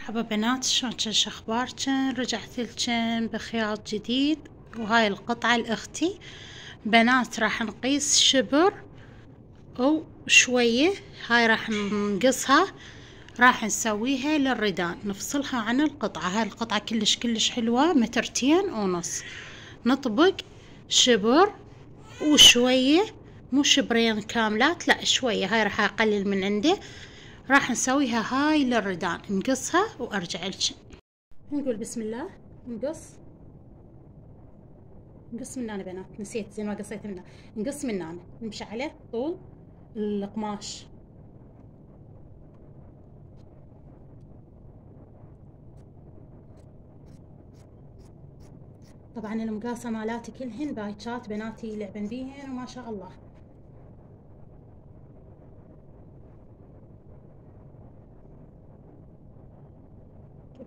مرحبا بنات شلونكن شخباركن رجعتلكن بخياط جديد. وهاي القطعة لأختي. بنات راح نقيس شبر. وشوية هاي راح نقصها. راح نسويها للردان. نفصلها عن القطعة. هاي القطعة كلش كلش حلوة مترتين ونص. نطبق شبر وشوية مو شبرين كاملات لا شوية. هاي راح أقلل من عنده. راح نسويها هاي للردان. نقصها وأرجع لك. نقول بسم الله. نقص. نقص من هنا بنات. نسيت زين ما قصيت من نقص من هنا نمشي عليه طول. القماش. طبعا المقاسة مالاتي كلهن بايتشات بناتي يلعبن بيهن وما شاء الله.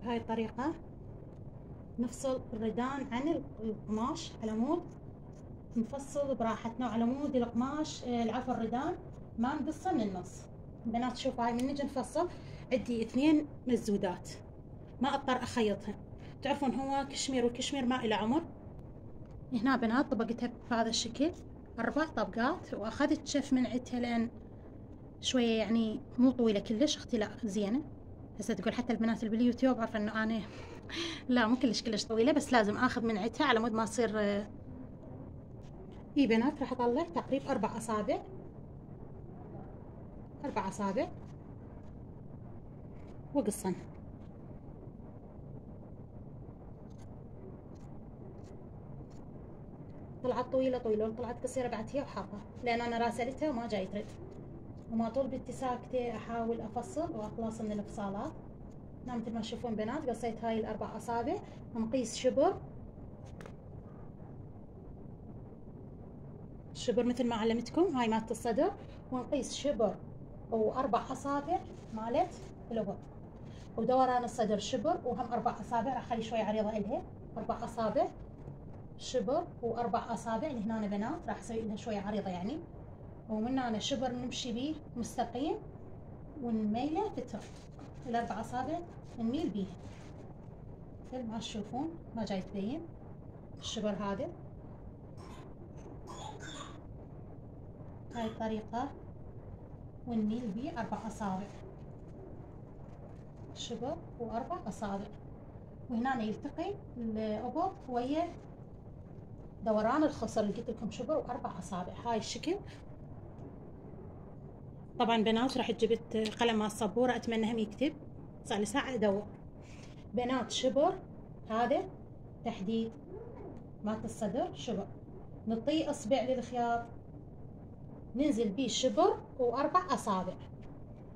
بهاي الطريقة. نفصل الردان عن القماش على مود. نفصل براحتنا وعلى مود القماش آه، العفو الردان. ما نقصه من النص. بنات شوفوا هاي من نجي نفصل عندي اثنين مزودات. ما اضطر اخيطها. تعرفون هو كشمير والكشمير ما له عمر. هنا بنات طبقتها بهذا الشكل. أربع طبقات وأخذت شف من عدتها لأن شوية يعني مو طويلة كلش أختي لا زينة. هسه تقول حتى البنات اللي باليوتيوب عارفة إنه أنا لا مو كلش كلش طويلة بس لازم آخذ من عتها على مود ما تصير إي بنات راح أطلع تقريبا أربع أصابع. أربع أصابع. وقصن. طلعت طويلة طويلة طلعت قصيرة بعد هي وحاطه لأن أنا راسلتها وما جاي ترد وما طول بنتي ساكتة أحاول أفصل وأخلص من الفصالات. نعم مثل ما تشوفون بنات قصيت هاي الأربع أصابع. نقيس شبر. شبر مثل ما علمتكم هاي مالت الصدر. ونقيس شبر. وأربع أصابع مالت الأبط ودوران الصدر شبر وهم أربع أصابع. راح أخلي شوي عريضة إلها أربع أصابع شبر وأربع أصابع. هنا بنات راح أسوي لها شوية عريضة يعني. ومن هنا شبر نمشي بيه مستقيم ونميله فتر الاربع اصابع نميل بيه. مثل ما تشوفون ما جاي تبين. الشبر هذا. هاي الطريقة ونميل بيه أربع اصابع شبر واربع اصابع وهنا يلتقي الابط ويا دوران الخصر. اللي قلت لكم شبر واربع اصابع هاي الشكل. طبعا بنات راح جبت قلم مال السبورة أتمنى هم يكتب. صار لي ساعة أدور. بنات شبر هذا تحديد مالت الصدر شبر. نطي أصبع للخياط. ننزل بيه شبر وأربع أصابع.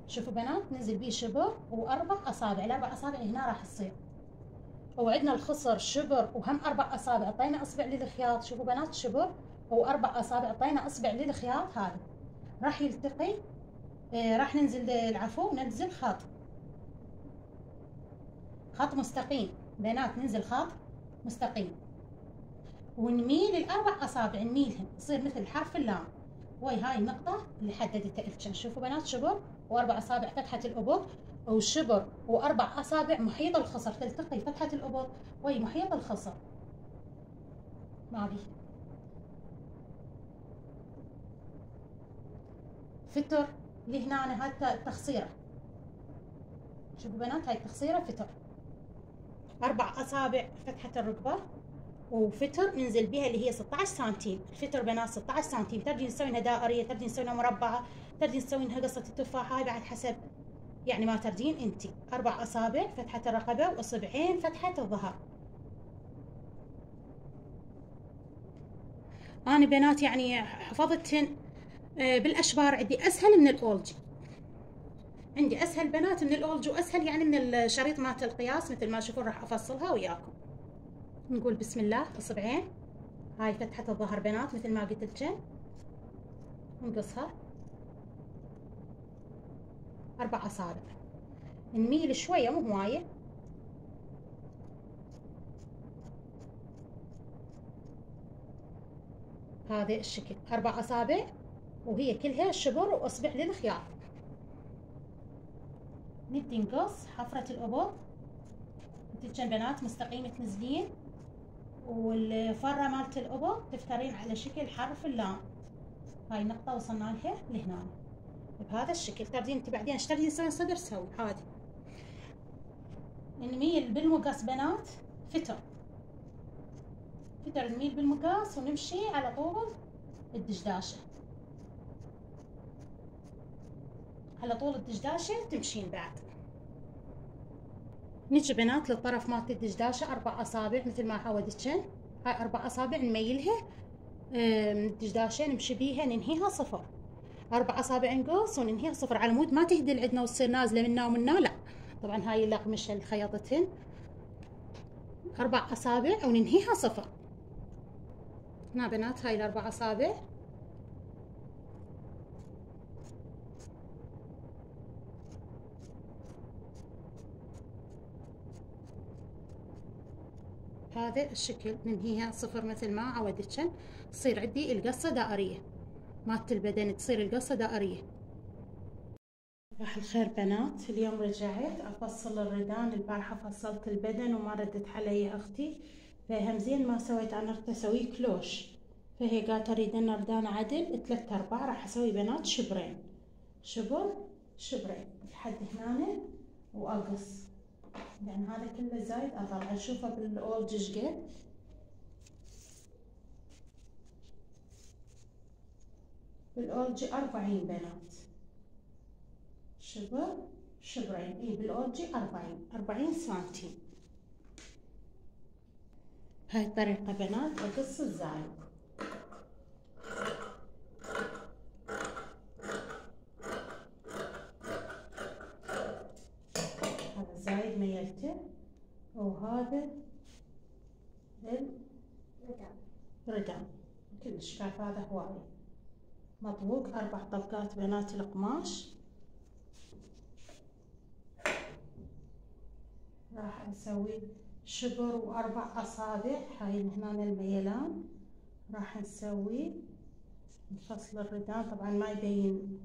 شوفوا بنات ننزل بيه شبر وأربع أصابع. الاربع أصابع هنا راح تصير. وعندنا الخصر شبر وهم أربع أصابع. اعطينا أصبع للخياط. شوفوا بنات شبر وأربع أصابع. اعطينا أصبع للخياط هذا. راح يلتقي راح ننزل العفو ننزل خط خط مستقيم. بينات ننزل خط مستقيم. ونميل الاربع أصابع نميلهم تصير مثل حرف اللام. وي هاي النقطة اللي حددتها لكم شوفوا بنات شبر وأربع أصابع فتحة الابط وشبر وأربع أصابع محيط الخصر. تلتقي فتحة الابط وي محيط الخصر. ما بي فتر اللي هنا هاي التخصيرة شوفوا بنات هاي التخصيرة فتر. أربع أصابع فتحة الركبة وفتر ننزل بها اللي هي 16 سنتيم. الفتر بنات 16 سنتيم. تبدي نسوينها دائرية تبدي نسوينها مربعة تبدي نسوينها قصة التفاحة هاي بعد حسب يعني ما تردين انتي أربع أصابع فتحة الرقبة وأصبعين فتحة الظهر. أنا بنات يعني حفظتهن بالأشبار عندي أسهل من الأولجي. عندي أسهل بنات من الأولجي وأسهل يعني من الشريط مالت القياس مثل ما تشوفون راح أفصلها وياكم. نقول بسم الله أصبعين. هاي فتحة الظهر بنات مثل ما قلت لكم. نقصها. أربع أصابع. نميل شوية مو هواية. هذا الشكل. أربع أصابع. وهي كلها شبر واصبع للخياط نبدي نقص حفرة الابط الدجن بنات مستقيم تنزلين والفرة مالت الأبر تفترين على شكل حرف اللام. هاي النقطة وصلنا لها لهنا. بهذا الشكل. تردين أنت بعدين إيش تردين صدر سوي عادي. نميل بالمقص بنات فتر. فتر نميل بالمقص ونمشي على طول الدشداشة. على طول الدشداشة تمشين بعد. نجي بنات للطرف مالت الدشداشة أربع أصابع مثل ما عودتشن هاي أربع أصابع نميلها. الدشداشة نمشي بيها ننهيها صفر. أربع أصابع نقص وننهيها صفر. على مود ما تهدل عندنا وتصير نازلة منا ومنا لا. طبعا هاي الأقمشة الخياطتهن أربع أصابع وننهيها صفر. هنا بنات هاي الأربع أصابع. هذا الشكل ننهيها صفر مثل ما عودتشن تصير عندي القصة دائرية. مالت البدن تصير القصة دائرية. صباح الخير بنات اليوم رجعت أفصل الردان البارحة فصلت البدن وما ردت علي أختي. فهمزين ما سويت أنا رحت أسوي كلوش. فهي قالت أريد أن ردان عدل ثلاثة ارباع راح أسوي بنات شبرين. شبر؟ شبرين. لحد هنا وأقص. يعني هذا كله زايد. اطلع أشوفه بالأول جشقة بالاولجي أربعين بنات. شبر شبرين اي بالاولجي أربعين. أربعين سنتي. هاي الطريقة بنات اقص الزايد وهذا الردان كلش. شايف هذا هواي. مطبوق أربع طبقات بنات القماش. راح نسوي شبر وأربع أصابع. هاي هنا الميلان. راح نسوي نفصل الردان. طبعا ما يبين.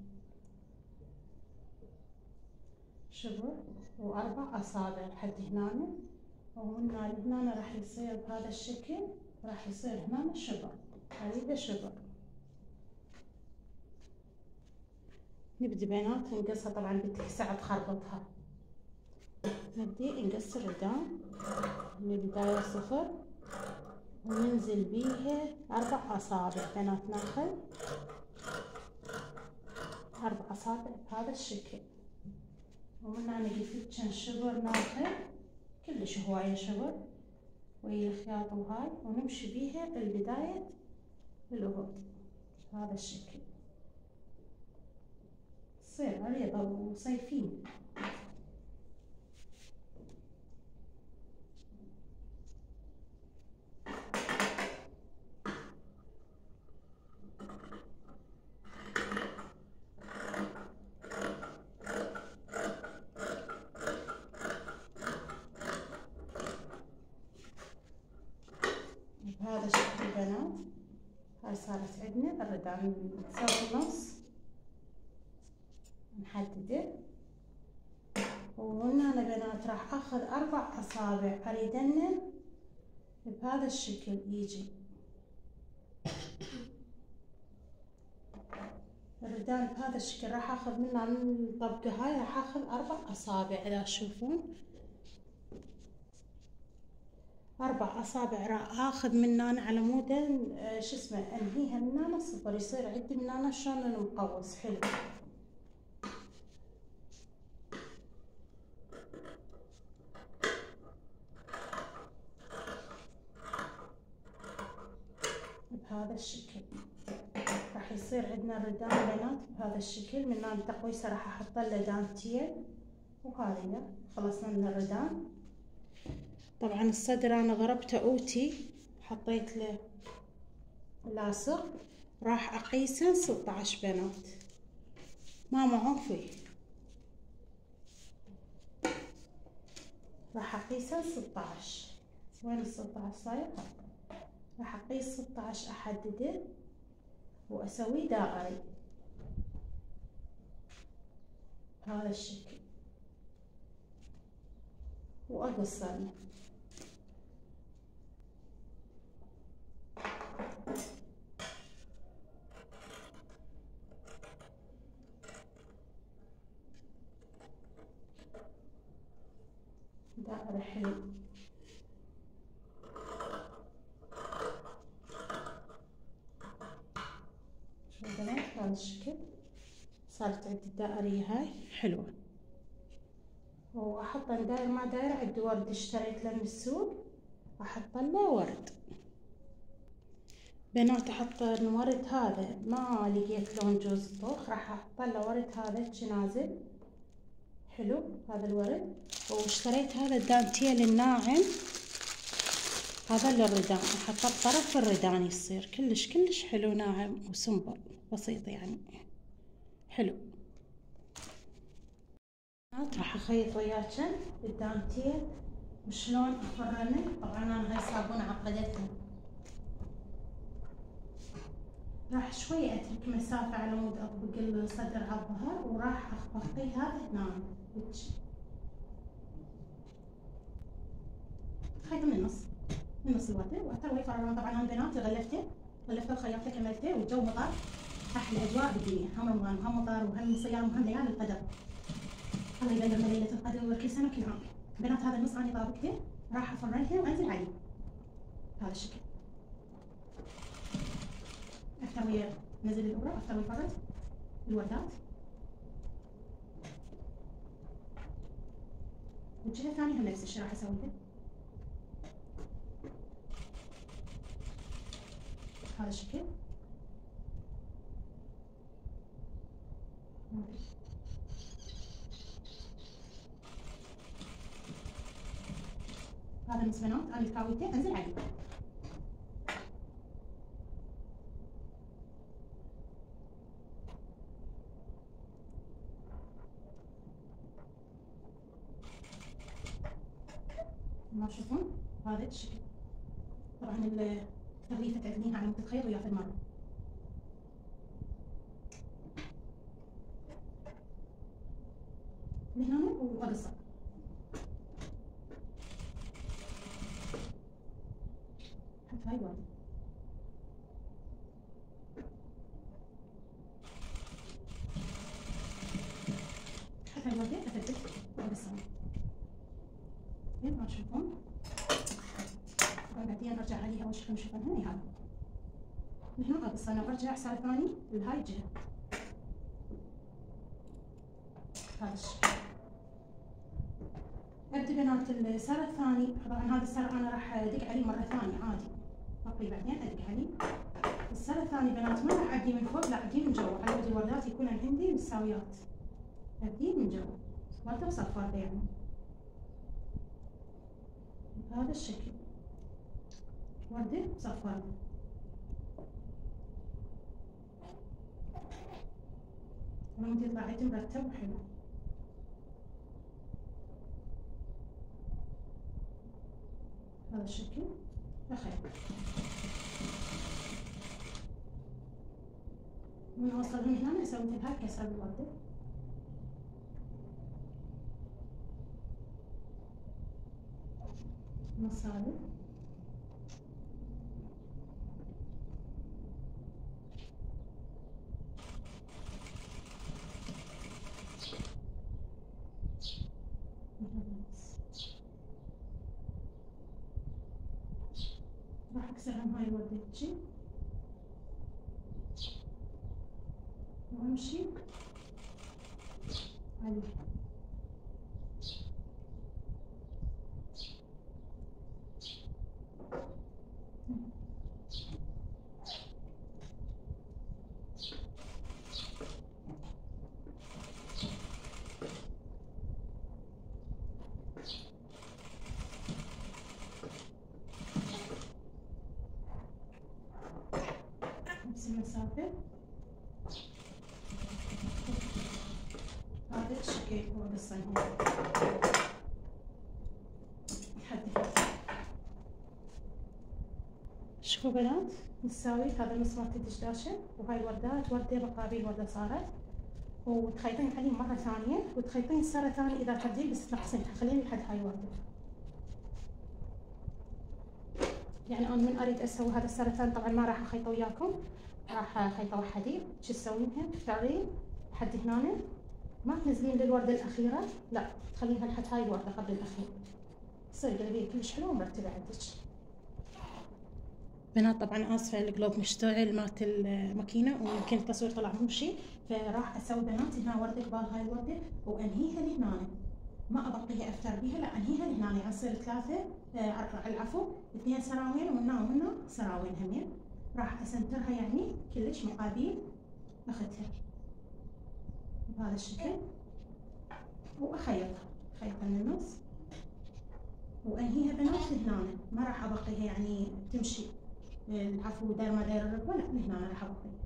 شبر وأربع أصابع لحد هنا. ومن هنا راح يصير بهذا الشكل راح يصير هنا شبر هذه شبر نبدي بينات نقصها طبعا بدك ساعة تخربطها نبدي نقص الردان من البداية صفر وننزل بيها أربع أصابع. بنات ناخذ أربع أصابع بهذا الشكل. ومن هنا قلت كان شبر ناخذ؟ كلش هواية شغل وهي الخياطة وهاي ونمشي بيها البداية الأبط بهذا الشكل. تصير عريضة وصيفين صارت عندنا الردان نسوي نص نحدده. وهنا بنات راح اخذ أربع أصابع. اريدن بهذا الشكل يجي. الردان بهذا الشكل راح آخذ منها من الطبقة هاي راح آخذ أربع أصابع. إذا تشوفون أربع أصابع راح آخذ من هنا على مود آه، شو اسمه أنهيها من هنا صفر يصير عندي من هنا شلون المقوس حلو. بهذا الشكل. راح يصير عندنا الردان بنات بهذا الشكل من هنا تقويسه راح أحط له دانتيل وهذه خلصنا من الردان. طبعا الصدر أنا غربته أوتي حطيت له لاصق راح اقيسه 16 بنات. ما معه فيه. راح اقيسه 16 وين ال 16 صاير؟ راح أقيس 16 أحدده وأسوي دائري بهذا الشكل. واقص أنا دائرة حلو شوفوا بنات بهذا الشكل. صارت عندي الدائرية هاي. حلوة. أنا داير مع دايرة عندي ورد اشتريت له من السوق أحط له ورد. بنات أحط الورد هذا ما لقيت لون جوز الطوخ راح أحط له ورد هذا نازل. حلو هذا الورد. واشتريت هذا الدانتيل الناعم. هذا للردان احطه بطرف الردان يصير كلش كلش حلو ناعم وسمبل بسيط يعني. حلو. راح أخيط وياكم الدانتيل وشلون افرنه طبعا أنا هاي صابونة عقدتها راح شوي أترك مسافة على مود اطبق الصدر على الظهر وراح اخبطيها هنا. خيط من النص من نص الوردة وتروي فرمان طبعا أنا بنات غلفته. غلفته وخيطته كملته والجو مطر أحلى أجواء بالدنيا. هم رمضان هم مطر وهم صيام وهم ليالي القدر. الله يبلغنا ليلة القدر كل سنة وكل عام بنات هذا النص أنا طابقته راح افرنها وأنزل عليه هذا الشكل. افتح ويا نزل الابره افتح ويا الوردات. والجهة الثانية هم نفس الشيء راح اسويه هذا الشكل. هذا المسبنات أنا كاويته أنزل عليه ما تشوفون هذا الشكل طبعا التغليفه تعدلينها على مده خيط ويا في من هنا واقصر حط هاي واحدة حط هاي واحدة اثبت واقصر زين ما تشوفون بعدين ارجع عليها وش نشوفها هنا هذا من هنا بس أنا برجع ساعة ثاني لهاي الجهة هذا الشكل ابدي بنات السر الثاني. طبعا هذا السر أنا راح أدق عليه مرة ثانية عادي. أوكي بعدين أدق عليه. السر الثاني بنات ما راح اعديه من فوق لا اعديه من جوا. على ود الوردات يكون عندي متساويات ابديه من جوا. ورده وصفارة يعني. بهذا الشكل. وردة صفار يطلع عندي مرتب وحلو هذا الشكل. أخير من أوصل من هنا أسوي لها كسر بالوردة مصالح G. One sheep. Alif. هذا الشكل هو شوفوا بنات؟ نساوي هذا النص مالت الدشداشة وهاي الوردات وردة مقابل وردة صارت. وتخيطين عليه مرة ثانية. وتخيطين سارة ثانية إذا تبدين بس تنقصين تخلين لحد هاي الوردة. يعني أنا من أريد أسوي هذا السرطان طبعا ما راح اخيطه وياكم. راح اخيطه وحدي شو تسوينها تختارين لحد هنا ما تنزلين للوردة الأخيرة؟ لا تخليها لحد هاي الوردة قبل الأخير. تصير قلبية كلش حلوة ومرتبة عندك. بنات طبعا آسفة القلوب مشتعل مالت الماكينة ويمكن التصوير طلع مو شيء فراح أسوي بنات هنا وردة قبال هاي الورده وأنهيها لهنا ما ابقيها أفتر بيها لا أنهيها لهنا يصير ثلاثة آه العفو اثنين سراوين ومنا ومنا سراوين همين راح اسنترها يعني كلش مقابل اختها بهذا الشكل. وأخيطها. خيطها من النص. وانهيها بنات لهنا ما راح أبقيها يعني تمشي. العفو دار ما داير الركبة. لا لهنا راح أبقيها.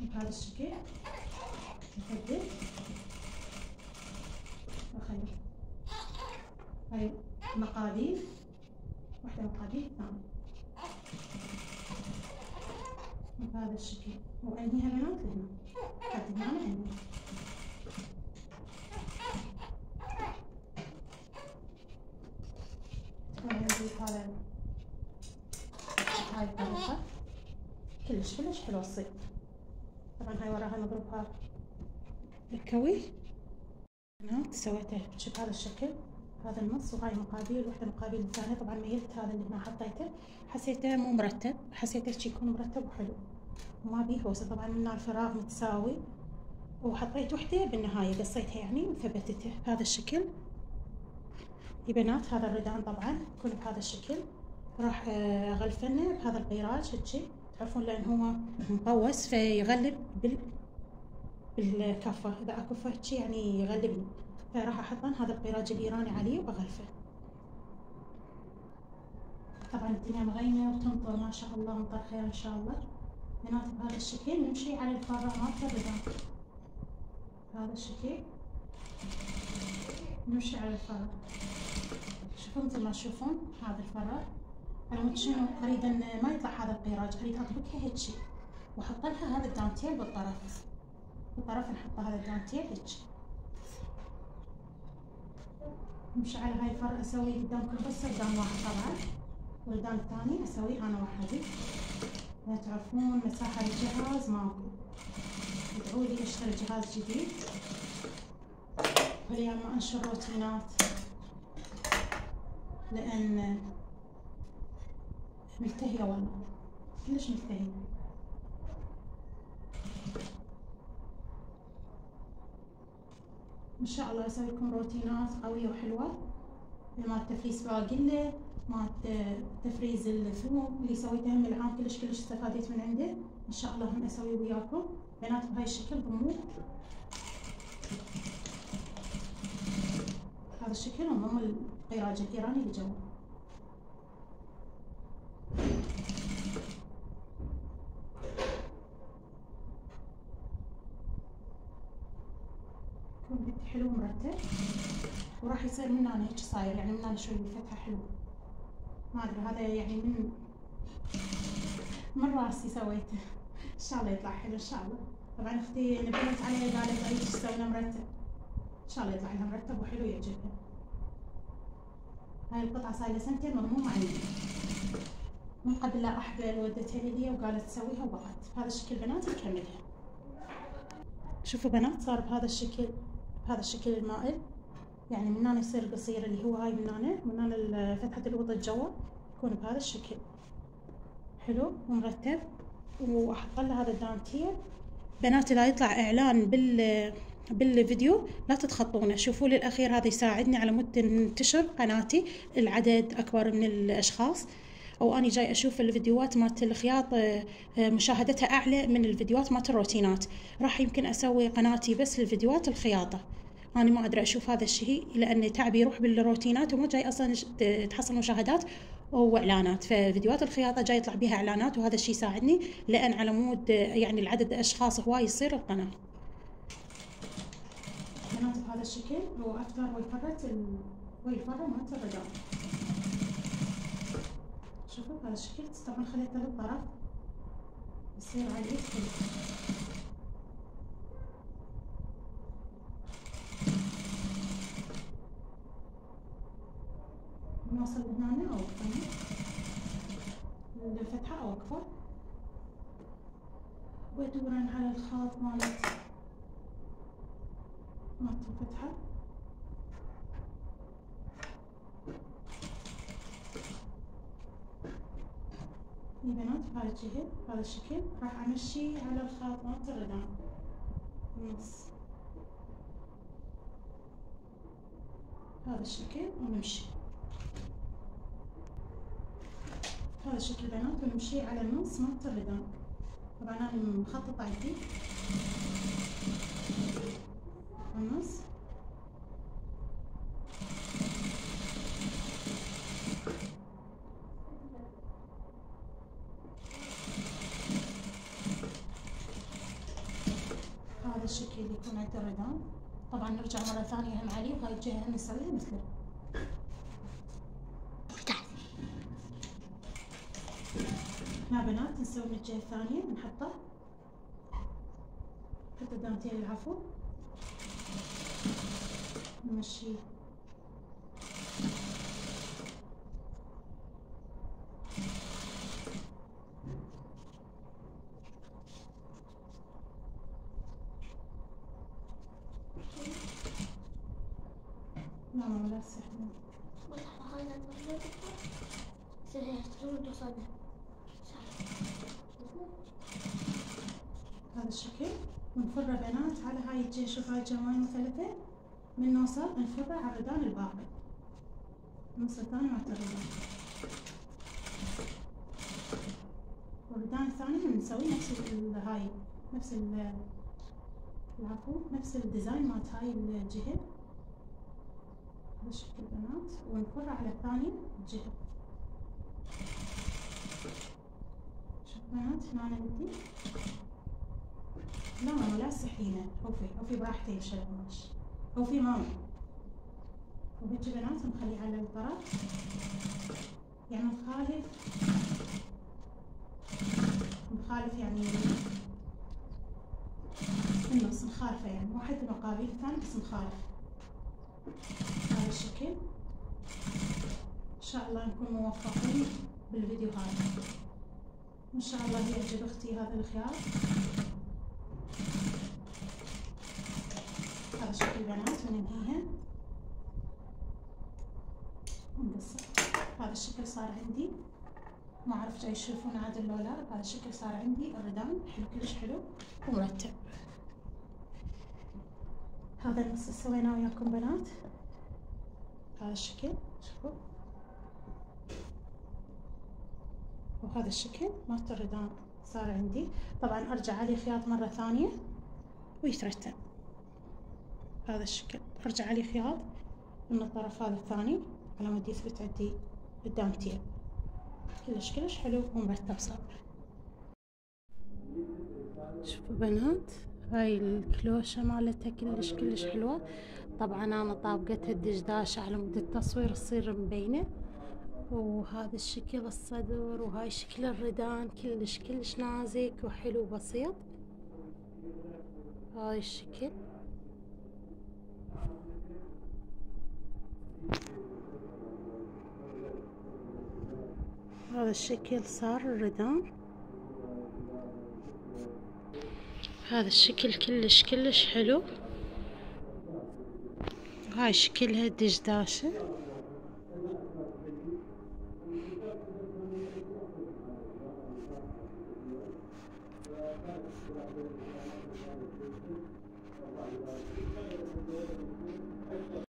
بهذا الشكل. نحدد واخيط هاي مقادير. واحدة مقادير ثانية بهذا الشكل. حتى هنا. أنهي نضيف هذا هاي الطريقة كلش كلش حلوة تصير طبعا هاي وراها نضربها بالكوي بنات سويته بهذا الشكل. هذا النص وهاي مقابيل واحدة مقابيل الثانية. طبعا ميلت هذا اللي هنا حطيته. حسيته مو مرتب. حسيته شي يكون مرتب وحلو. وما بيه هوسة طبعا من الفراغ متساوي. وحطيت وحدة بالنهاية. قصيتها يعني وثبتته بهذا الشكل. يا بنات هذا الردان طبعا يكون بهذا الشكل. راح أغلفنه بهذا القيراج هيجي. تعرفون لأن هو مقوس فيغلب بال بالكفة. إذا اكو هيجي يعني يغلبني فراح أحط هذا القيراج الايراني عليه وأغلفه. طبعا الدنيا مغيمة وتمطر ما شاء الله مطر خير إن شاء الله. بنات بهذا الشكل نمشي على الفارة مالت الردان بهذا الشكل نمشي على الفراغ. شوفون مثل ما تشوفون هذا الفراغ. أنا شنو أريد إن ما يطلع هذا القيراج أريد اطبقها هيك وأحط لها هذا الدانتيل بالطرف. بالطرف نحط هذا الدانتيل هيك نمشي على هاي الفرق أسوي قدامكم بس قدام واحد طبعا. والقدام الثاني اسويه أنا وحدي. لا تعرفون مساحة الجهاز ماكو ادعوا لي أشتري جهاز جديد. والايام ما أنشر روتينات. لأن ملتهية والله كلش ملتهية إن شاء الله أسوي لكم روتينات قوية وحلوة. مال تفريز باقلة مال تفريز الثوم اللي سويته من العام كلش كلش استفاديت من عنده إن شاء الله هم أسوي وياكم. بنات بهاي الشكل ضموه هذا الشكل وضم القيراج الإيراني اللي جوا يكون حلو مرتب يصير من هنا هيك صاير يعني من هنا شوي الفتحة حلو. ما أدري هذا يعني من من راسي سويته. إن شاء الله يطلع حلو إن شاء الله. طبعا أختي نبهت عليه قالت اريد تسوي مرتب. إن شاء الله يطلع لها مرتب وحلو يعجبها. هاي القطعة صار لها سنتين مضمومة عندي من قبل لا احبل ودتها لي وقالت تسويها وبقت بهذا الشكل بنات نكملها شوفوا بنات صار بهذا الشكل بهذا الشكل المائل. يعني من هنا يصير قصير اللي هو هاي من هنا من هنا فتحة الوضع جوا يكون بهذا الشكل. حلو؟ ومرتب وأحط له هذا الدانتيل بنات اذا يطلع إعلان بال بالفيديو. لا تتخطونه. شوفوا لي الأخير هذا يساعدني على مود تنتشر قناتي. العدد أكبر من الأشخاص. أو اني جاي أشوف الفيديوهات مالت الخياط مشاهدتها أعلى من الفيديوهات مالت الروتينات. راح يمكن أسوي قناتي بس للفيديوهات الخياطة. أنا ما أدري أشوف هذا الشيء لأن تعبي يروح بالروتينات وما جاي أصلا تحصل مشاهدات واعلانات ففيديوهات الخياطة جاي يطلع بها إعلانات وهذا الشيء يساعدني لأن على مود يعني العدد أشخاص هواي يصير القناة. بنات بهذا الشكل وافتر ويفرت. ويفرت مالت الرجال. شوفوا بهذا الشكل طبعا خليته للطرف يصير عليه نوصل هنا اوقف هنا الفتحة اوقفه وادورن على الخاط مالت مالت الفتحة يا بنات بهذا الجهة بهذا الشكل راح أمشي على الخاط مالت الردان النص بهذا الشكل ونمشي. بهذا الشكل بنات ونمشي على النص مالت الردان طبعا أنا مخططة عندي النص هذا الشكل يكون عند الردان طبعا نرجع مرة ثانية هم عليه وهاي الجهة هم نسويها مثله نسوي من الجهة الثانية نحطه نحط الدانتيل العفو. نمشي. لا ماما لا تسحبين هذا الشكل ونفره بنات على هاي الجهة شوف هاي وين مثلثة من نوصل نفره على الردان الباقي. مالت الردان والردان الثاني نسوي نفس هاي نفس ال العفو نفس الديزاين مالت هاي الجهة. هذا الشكل بنات ونفره على الثاني الجهة. شوف بنات هنا عندي. لا ماما لا تسحينه حوفي حوفي براحتك يمشي القماش حوفي ماما. وهيجي بنات نخليه على الطرف. يعني نخالف نخالف يعني النص نخالفه يعني. مو حد مقابل الثاني بس نخالف هذا الشكل. إن شاء الله نكون موفقين بالفيديو هذا. إن شاء الله يعجب أختي هذا الخيار. هذا شكل البنات وننهيها ونقصر هذا الشكل صار عندي. ما أعرف جاي تشوفون عادل لو لا هذا الشكل صار عندي. الردان حلو كلش حلو. ومرتب. هذا النص سويناه وياكم بنات. هذا الشكل شوفوا. وهذا الشكل مالت الردان. صار عندي. طبعا أرجع عليه خياط مرة ثانية. ويترتب هذا الشكل. أرجع عليه خياط من الطرف هذا الثاني. على مود يثبت عندي الدانتيل كلش كلش حلو ومرتب صار. شوفوا بنات هاي الكلوشة مالتها كلش كلش حلوة. طبعا أنا طابقتها الدشداشة على مود التصوير تصير مبينة. وهذا الشكل الصدر وهاي شكل الردان كلش كلش نازك وحلو بسيط هاي الشكل. هذا الشكل صار الردان. هذا الشكل كلش كلش حلو. هاي شكلها الدشداشة